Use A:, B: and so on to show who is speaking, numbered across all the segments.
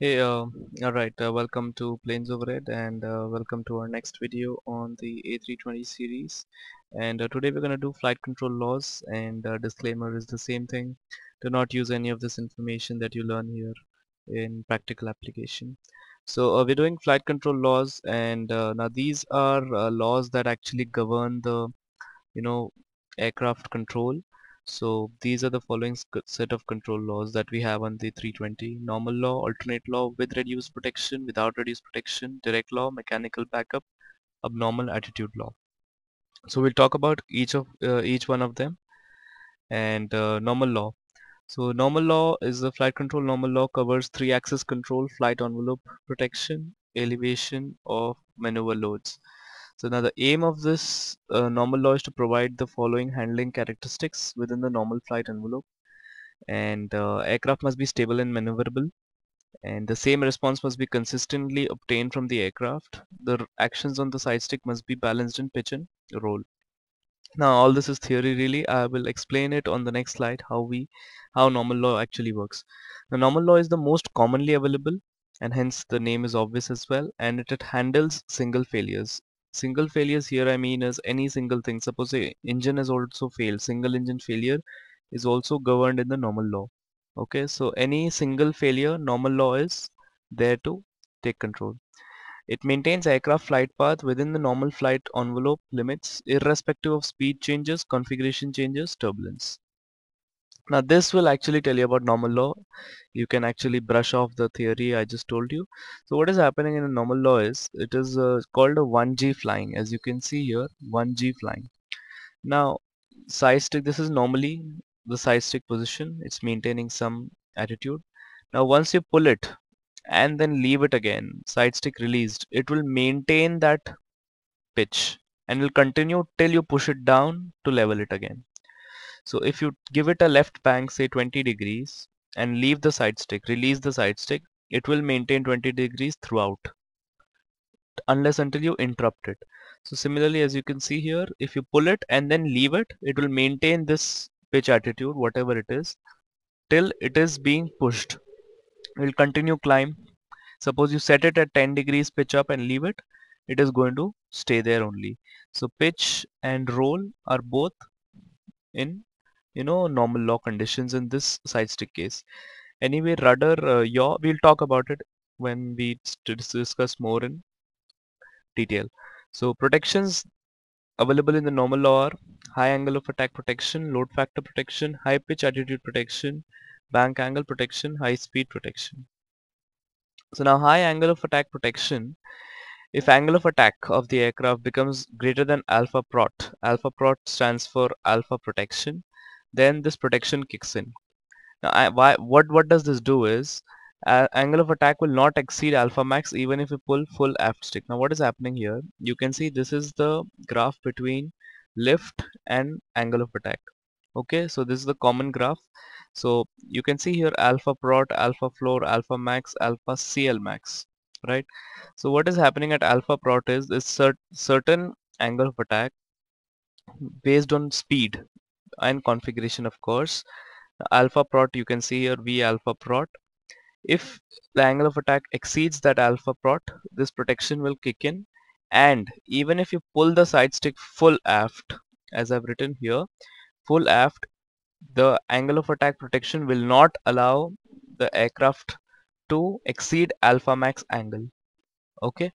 A: Hey, uh, all right, uh, welcome to Planes Overhead and uh, welcome to our next video on the A320 series. And uh, today we're going to do flight control laws and uh, disclaimer is the same thing. Do not use any of this information that you learn here in practical application. So uh, we're doing flight control laws and now these are laws that actually govern the, you know, aircraft control so these are the following set of control laws that we have on the 320. Normal law, alternate law with reduced protection, without reduced protection, direct law, mechanical backup, abnormal attitude law. So we'll talk about each of uh, each one of them and uh, normal law. So normal law is the flight control normal law covers three axis control, flight envelope protection, alleviation of maneuver loads. So now the aim of this uh, normal law is to provide the following handling characteristics within the normal flight envelope and uh, aircraft must be stable and maneuverable and the same response must be consistently obtained from the aircraft. The actions on the side stick must be balanced in pitch and roll. Now all this is theory really. I will explain it on the next slide how we how normal law actually works. The normal law is the most commonly available and hence the name is obvious as well and it, it handles single failures single failures here I mean is any single thing. Suppose a engine has also failed. Single engine failure is also governed in the normal law. Okay so any single failure normal law is there to take control. It maintains aircraft flight path within the normal flight envelope limits irrespective of speed changes configuration changes turbulence now this will actually tell you about normal law. You can actually brush off the theory I just told you. So what is happening in a normal law is it is uh, called a 1G flying as you can see here 1G flying. Now side stick this is normally the side stick position it's maintaining some attitude. Now once you pull it and then leave it again side stick released it will maintain that pitch and will continue till you push it down to level it again. So if you give it a left bank, say 20 degrees, and leave the side stick, release the side stick, it will maintain 20 degrees throughout unless until you interrupt it. So similarly, as you can see here, if you pull it and then leave it, it will maintain this pitch attitude, whatever it is, till it is being pushed. It will continue climb. Suppose you set it at 10 degrees pitch up and leave it, it is going to stay there only. So pitch and roll are both in you know normal law conditions in this side stick case. Anyway rudder uh, yaw we'll talk about it when we discuss more in detail. So protections available in the normal law are high angle of attack protection load factor protection high pitch attitude protection bank angle protection high speed protection. So now high angle of attack protection if angle of attack of the aircraft becomes greater than alpha prot alpha prot stands for alpha protection then this protection kicks in. Now, I, why, what, what does this do is, uh, angle of attack will not exceed alpha max even if you pull full aft stick. Now what is happening here? You can see this is the graph between lift and angle of attack. Okay, so this is the common graph. So you can see here alpha prot, alpha floor, alpha max, alpha CL max, right? So what is happening at alpha prot is this cert certain angle of attack based on speed and configuration of course. Alpha prot you can see here v alpha prot. If the angle of attack exceeds that alpha prot this protection will kick in. And even if you pull the side stick full aft as I've written here full aft the angle of attack protection will not allow the aircraft to exceed alpha max angle. Okay?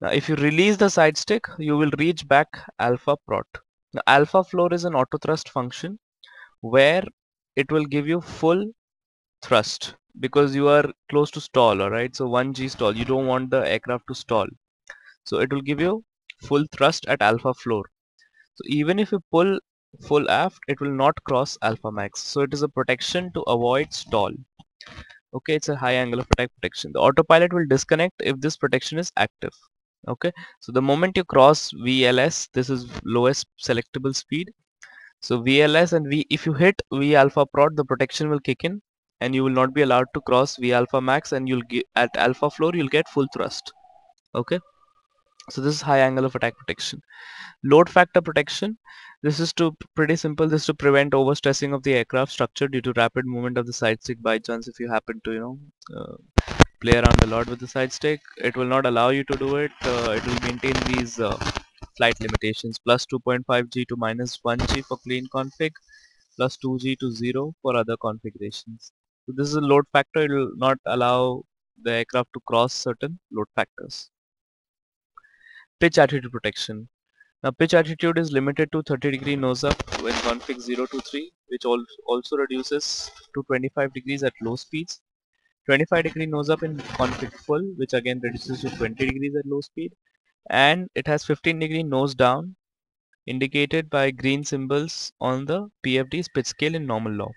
A: Now if you release the side stick you will reach back alpha prot now alpha floor is an auto thrust function where it will give you full thrust because you are close to stall alright? So 1g stall you don't want the aircraft to stall. So it will give you full thrust at alpha floor. So even if you pull full aft it will not cross alpha max. So it is a protection to avoid stall. Okay it's a high angle of attack protection. The autopilot will disconnect if this protection is active okay. So the moment you cross VLS this is lowest selectable speed. So VLS and V if you hit V alpha prot the protection will kick in and you will not be allowed to cross V alpha max and you'll get at alpha floor you'll get full thrust. Okay. So this is high angle of attack protection. Load factor protection. This is to pretty simple. This is to prevent overstressing of the aircraft structure due to rapid movement of the side stick by chance if you happen to you know uh, play around a lot with the side stick. It will not allow you to do it. Uh, it will maintain these uh, flight limitations. Plus 2.5 G to minus 1 G for clean config plus 2 G to 0 for other configurations. So this is a load factor. It will not allow the aircraft to cross certain load factors. Pitch attitude protection. Now pitch attitude is limited to 30 degree nose up when config 0 to 3 which also reduces to 25 degrees at low speeds 25 degree nose up in config full which again reduces to 20 degrees at low speed and it has 15 degree nose down indicated by green symbols on the PFD's pitch scale in normal law.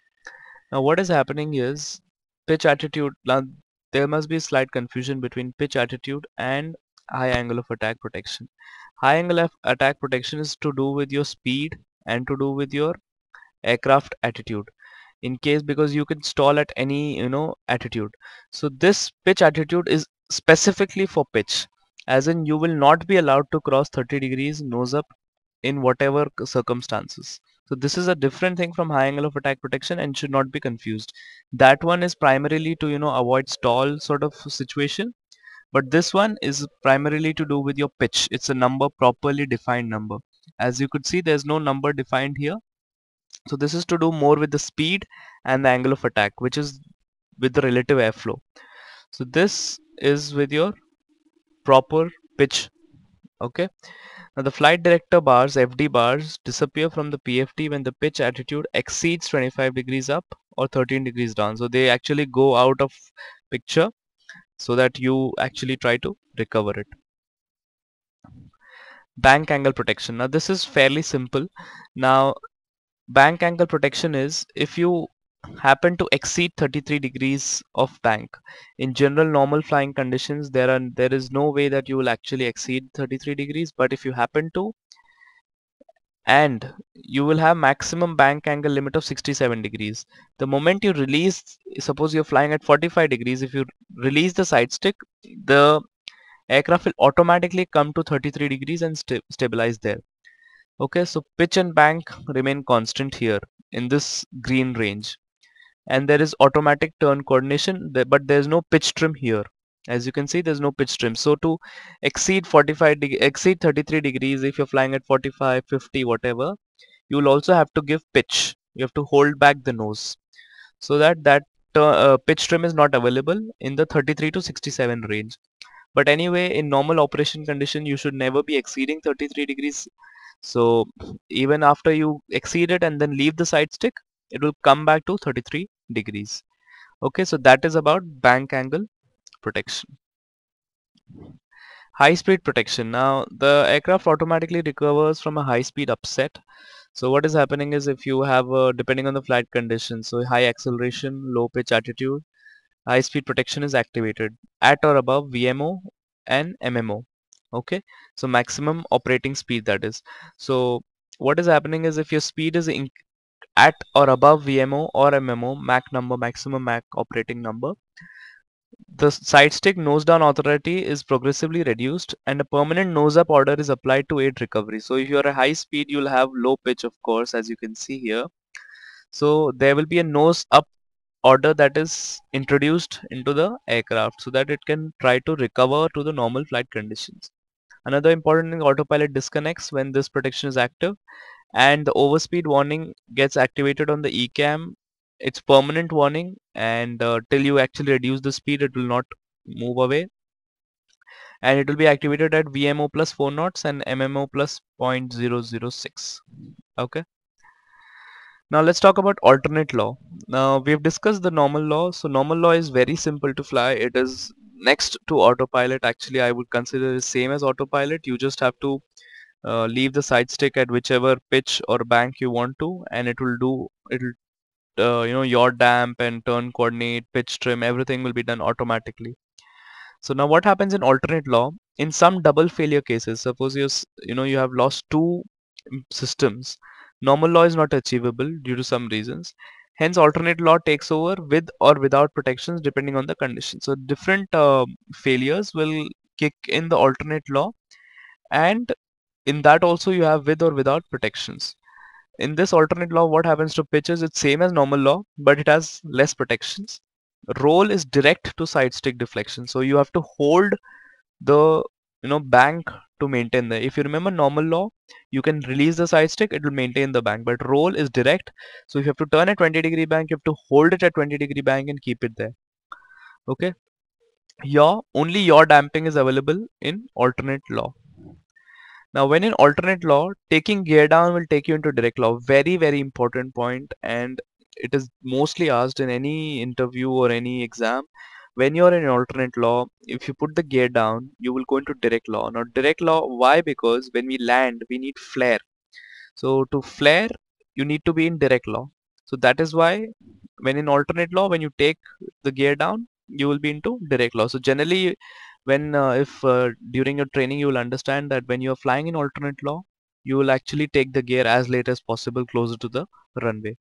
A: Now what is happening is pitch attitude now there must be slight confusion between pitch attitude and high angle of attack protection. High angle of attack protection is to do with your speed and to do with your aircraft attitude in case because you can stall at any you know attitude. So this pitch attitude is specifically for pitch. As in you will not be allowed to cross 30 degrees nose up in whatever circumstances. So this is a different thing from high angle of attack protection and should not be confused. That one is primarily to you know avoid stall sort of situation but this one is primarily to do with your pitch. It's a number properly defined number. As you could see there's no number defined here so this is to do more with the speed and the angle of attack which is with the relative airflow. So this is with your proper pitch okay? Now the flight director bars FD bars disappear from the PFD when the pitch attitude exceeds 25 degrees up or 13 degrees down. So they actually go out of picture so that you actually try to recover it. Bank angle protection. Now this is fairly simple. Now bank angle protection is if you happen to exceed 33 degrees of bank in general normal flying conditions there are there is no way that you will actually exceed 33 degrees but if you happen to and you will have maximum bank angle limit of 67 degrees. The moment you release suppose you're flying at 45 degrees if you release the side stick the aircraft will automatically come to 33 degrees and st stabilize there okay so pitch and bank remain constant here in this green range. And there is automatic turn coordination but there's no pitch trim here. As you can see there's no pitch trim. So to exceed 45 degree exceed 33 degrees if you're flying at 45 50 whatever you will also have to give pitch. You have to hold back the nose. So that that uh, pitch trim is not available in the 33 to 67 range. But anyway in normal operation condition you should never be exceeding 33 degrees so even after you exceed it and then leave the side stick it will come back to 33 degrees. Okay so that is about bank angle protection. High speed protection. Now the aircraft automatically recovers from a high speed upset. So what is happening is if you have a, depending on the flight conditions so high acceleration low pitch attitude high speed protection is activated at or above VMO and MMO okay? So maximum operating speed that is. So what is happening is if your speed is at or above VMO or MMO Mach number maximum Mach operating number the side stick nose down authority is progressively reduced and a permanent nose up order is applied to aid recovery. So if you're a high speed you'll have low pitch of course as you can see here. So there will be a nose up order that is introduced into the aircraft so that it can try to recover to the normal flight conditions Another important thing, autopilot disconnects when this protection is active and the overspeed warning gets activated on the ECAM. It's permanent warning and uh, till you actually reduce the speed it will not move away. And it will be activated at VMO plus 4 knots and MMO plus 0.006 okay. Now let's talk about alternate law. Now we've discussed the normal law. So normal law is very simple to fly. It is next to autopilot actually I would consider the same as autopilot. You just have to uh, leave the side stick at whichever pitch or bank you want to and it will do it'll uh, you know yaw damp and turn coordinate pitch trim everything will be done automatically. So now what happens in alternate law? In some double failure cases suppose you you know you have lost two mm, systems. Normal law is not achievable due to some reasons Hence, alternate law takes over with or without protections depending on the condition. So different uh, failures will kick in the alternate law and in that also you have with or without protections. In this alternate law, what happens to pitches? It's same as normal law, but it has less protections. roll is direct to side stick deflection so you have to hold the you know bank to maintain the if you remember normal law you can release the side stick it will maintain the bank but roll is direct. So if you have to turn a 20 degree bank you have to hold it at 20 degree bank and keep it there. Okay? Your only yaw damping is available in alternate law. Now when in alternate law taking gear down will take you into direct law. Very very important point and it is mostly asked in any interview or any exam when you're in alternate law if you put the gear down you will go into direct law. Now direct law why? Because when we land we need flare. So to flare you need to be in direct law. So that is why when in alternate law when you take the gear down you will be into direct law. So generally when uh, if uh, during your training you will understand that when you are flying in alternate law you will actually take the gear as late as possible closer to the runway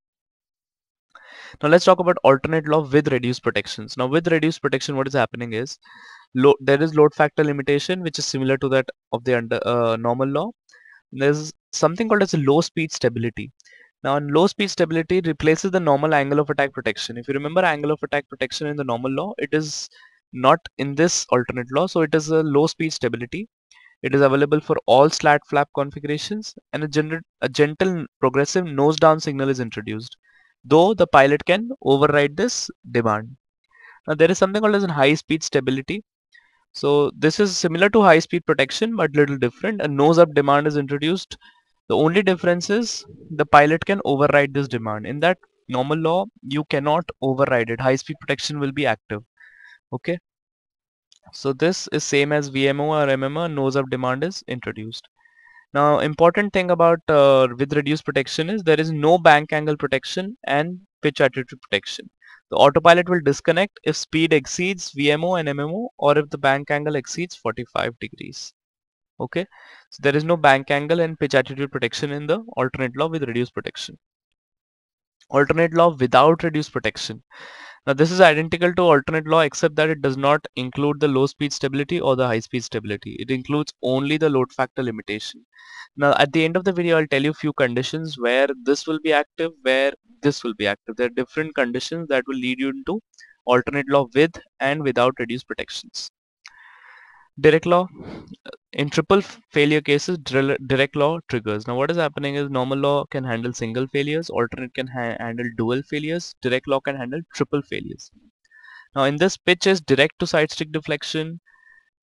A: now let's talk about alternate law with reduced protections. Now with reduced protection, what is happening is there is load factor limitation, which is similar to that of the under uh, normal law. There's something called as low speed stability. Now in low speed stability replaces the normal angle of attack protection. If you remember angle of attack protection in the normal law, it is not in this alternate law. So it is a low speed stability. It is available for all slat flap configurations and a, a gentle progressive nose down signal is introduced though the pilot can override this demand. Now there is something called as high speed stability. So this is similar to high speed protection but little different. A nose up demand is introduced. The only difference is the pilot can override this demand. In that normal law you cannot override it. High speed protection will be active. Okay. So this is same as VMO or MMO nose up demand is introduced. Now important thing about uh, with reduced protection is there is no bank angle protection and pitch attitude protection. The autopilot will disconnect if speed exceeds VMO and MMO or if the bank angle exceeds 45 degrees. Okay, so there is no bank angle and pitch attitude protection in the alternate law with reduced protection. Alternate law without reduced protection. Now this is identical to alternate law except that it does not include the low speed stability or the high speed stability. It includes only the load factor limitation. Now at the end of the video I'll tell you few conditions where this will be active, where this will be active. There are different conditions that will lead you into alternate law with and without reduced protections. Direct law, in triple failure cases direct law triggers. Now what is happening is normal law can handle single failures alternate can ha handle dual failures direct law can handle triple failures. Now in this pitch is direct to side stick deflection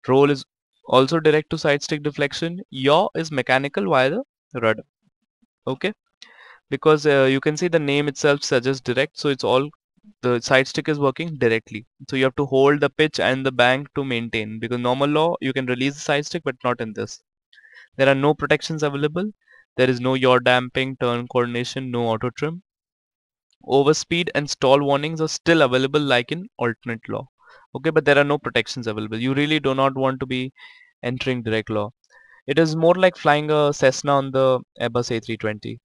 A: roll is also direct to side stick deflection yaw is mechanical via the rudder. Okay? Because uh, you can see the name itself suggests direct so it's all the side stick is working directly. So you have to hold the pitch and the bank to maintain. Because normal law you can release the side stick but not in this. There are no protections available. There is no yaw damping turn coordination no auto trim. Overspeed and stall warnings are still available like in alternate law. Okay but there are no protections available. You really do not want to be entering direct law. It is more like flying a Cessna on the Airbus A320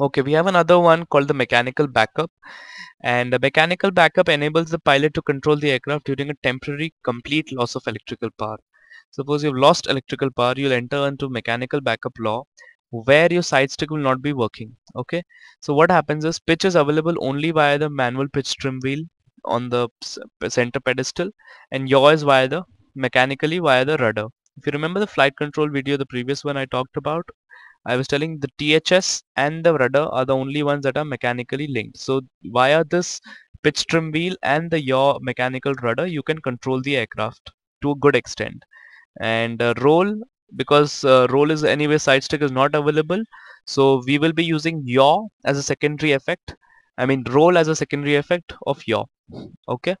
A: Okay, we have another one called the mechanical backup. And the mechanical backup enables the pilot to control the aircraft during a temporary complete loss of electrical power. Suppose you've lost electrical power, you'll enter into mechanical backup law where your side stick will not be working. Okay, so what happens is pitch is available only via the manual pitch trim wheel on the center pedestal and yaw is via the mechanically via the rudder. If you remember the flight control video, the previous one I talked about, I was telling the THS and the rudder are the only ones that are mechanically linked. So via this pitch trim wheel and the yaw mechanical rudder, you can control the aircraft to a good extent. And uh, roll, because uh, roll is anyway side stick is not available. So we will be using yaw as a secondary effect. I mean roll as a secondary effect of yaw. Okay.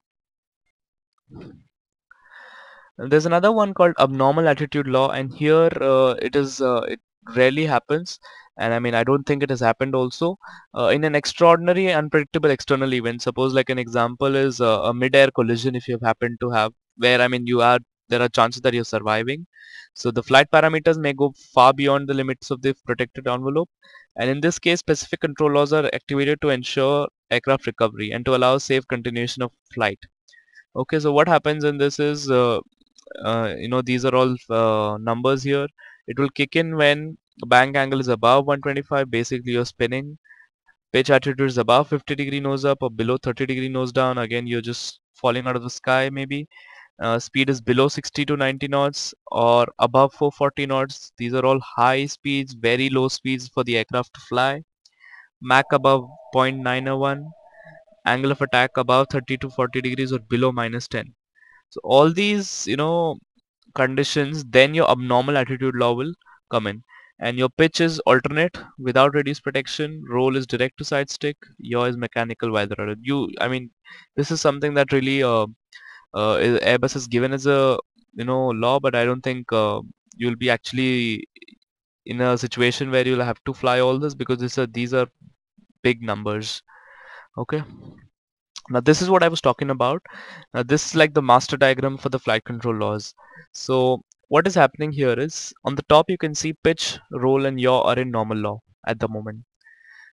A: There's another one called abnormal attitude law and here uh, it is uh, it rarely happens. And I mean I don't think it has happened also. Uh, in an extraordinary unpredictable external event suppose like an example is uh, a mid-air collision if you have happened to have where I mean you are there are chances that you're surviving. So the flight parameters may go far beyond the limits of the protected envelope. And in this case specific control laws are activated to ensure aircraft recovery and to allow safe continuation of flight. Okay so what happens in this is uh, uh, you know these are all uh, numbers here it will kick in when bank angle is above 125 basically you're spinning. Pitch attitude is above 50 degree nose up or below 30 degree nose down. Again you're just falling out of the sky maybe. Uh, speed is below 60 to 90 knots or above 440 knots. These are all high speeds very low speeds for the aircraft to fly. Mach above 0.901 angle of attack above 30 to 40 degrees or below minus 10 so all these you know conditions then your abnormal attitude law will come in. And your pitch is alternate without reduced protection roll is direct to side stick yaw is mechanical while the you i mean this is something that really uh, uh, airbus is given as a you know law but i don't think uh, you'll be actually in a situation where you'll have to fly all this because these are these are big numbers. Okay now this is what I was talking about. Now this is like the master diagram for the flight control laws. So what is happening here is on the top you can see pitch, roll and yaw are in normal law at the moment.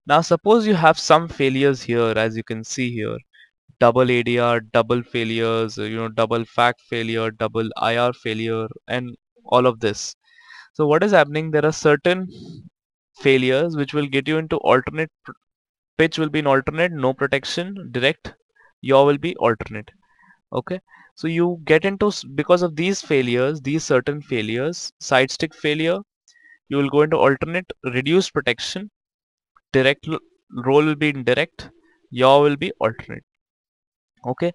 A: Now suppose you have some failures here as you can see here. Double ADR, double failures, you know, double FAC failure, double IR failure and all of this. So what is happening? There are certain failures which will get you into alternate pitch will be in alternate, no protection, direct yaw will be alternate. Okay? So you get into because of these failures these certain failures side stick failure you will go into alternate reduced protection direct roll will be indirect yaw will be alternate. Okay?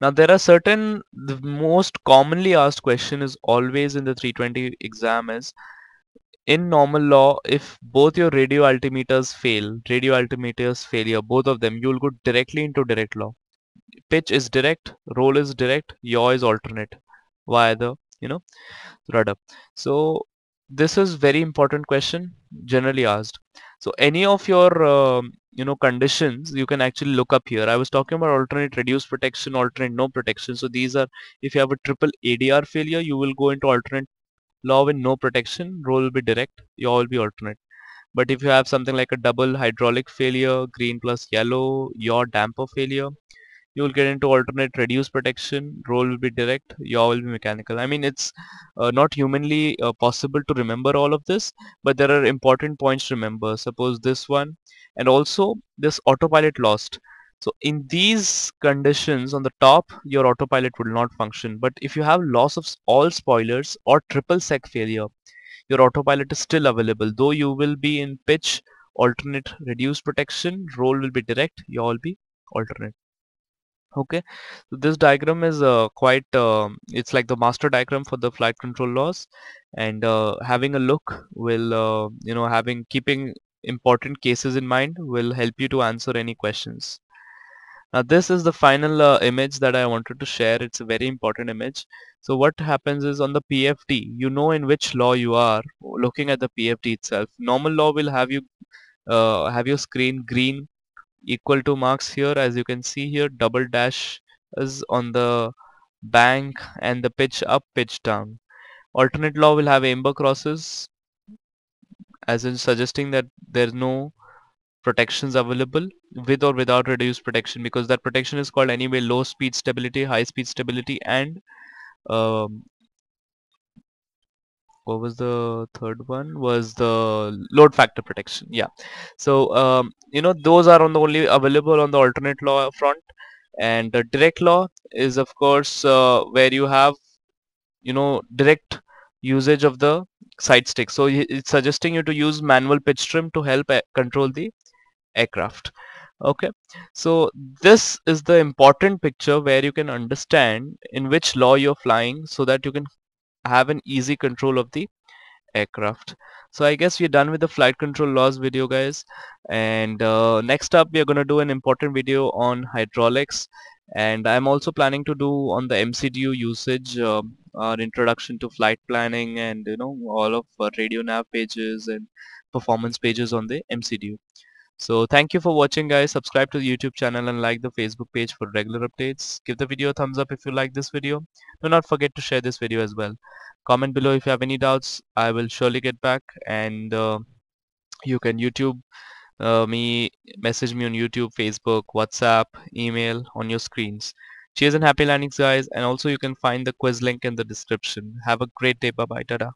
A: Now there are certain the most commonly asked question is always in the 320 exam is in normal law if both your radio altimeters fail radio altimeters failure both of them you will go directly into direct law pitch is direct, roll is direct, yaw is alternate via the you know rudder. So this is very important question generally asked. So any of your um, you know conditions you can actually look up here. I was talking about alternate reduced protection, alternate no protection. So these are if you have a triple ADR failure, you will go into alternate law with no protection, roll will be direct, yaw will be alternate. But if you have something like a double hydraulic failure, green plus yellow, yaw damper failure, you will get into alternate reduce protection roll will be direct yaw will be mechanical. I mean it's uh, not humanly uh, possible to remember all of this but there are important points to remember. Suppose this one and also this autopilot lost. So in these conditions on the top your autopilot will not function. But if you have loss of all spoilers or triple sec failure your autopilot is still available. Though you will be in pitch alternate reduce protection roll will be direct yaw will be alternate okay. So this diagram is uh, quite uh, it's like the master diagram for the flight control laws. And uh, having a look will uh, you know having keeping important cases in mind will help you to answer any questions. Now this is the final uh, image that I wanted to share. It's a very important image. So what happens is on the PFD you know in which law you are looking at the PFD itself. Normal law will have you uh, have your screen green equal to marks here. As you can see here double dash is on the bank and the pitch up pitch down. Alternate law will have amber crosses as in suggesting that there's no protections available with or without reduced protection because that protection is called anyway low speed stability high speed stability and um, what was the third one? Was the load factor protection yeah. So um, you know those are on the only available on the alternate law front. And the direct law is of course uh, where you have you know direct usage of the side stick. So it's suggesting you to use manual pitch trim to help control the aircraft. Okay. So this is the important picture where you can understand in which law you're flying so that you can have an easy control of the aircraft. So I guess we're done with the flight control laws video guys. And uh, next up we are going to do an important video on hydraulics. And I'm also planning to do on the MCDU usage uh, our introduction to flight planning and you know all of radio nav pages and performance pages on the MCDU so thank you for watching guys. Subscribe to the YouTube channel and like the Facebook page for regular updates. Give the video a thumbs up if you like this video. Do not forget to share this video as well. Comment below if you have any doubts. I will surely get back and uh, you can YouTube uh, me, message me on YouTube, Facebook, WhatsApp, email on your screens. Cheers and happy landings guys and also you can find the quiz link in the description. Have a great day. Bye bye. Tada.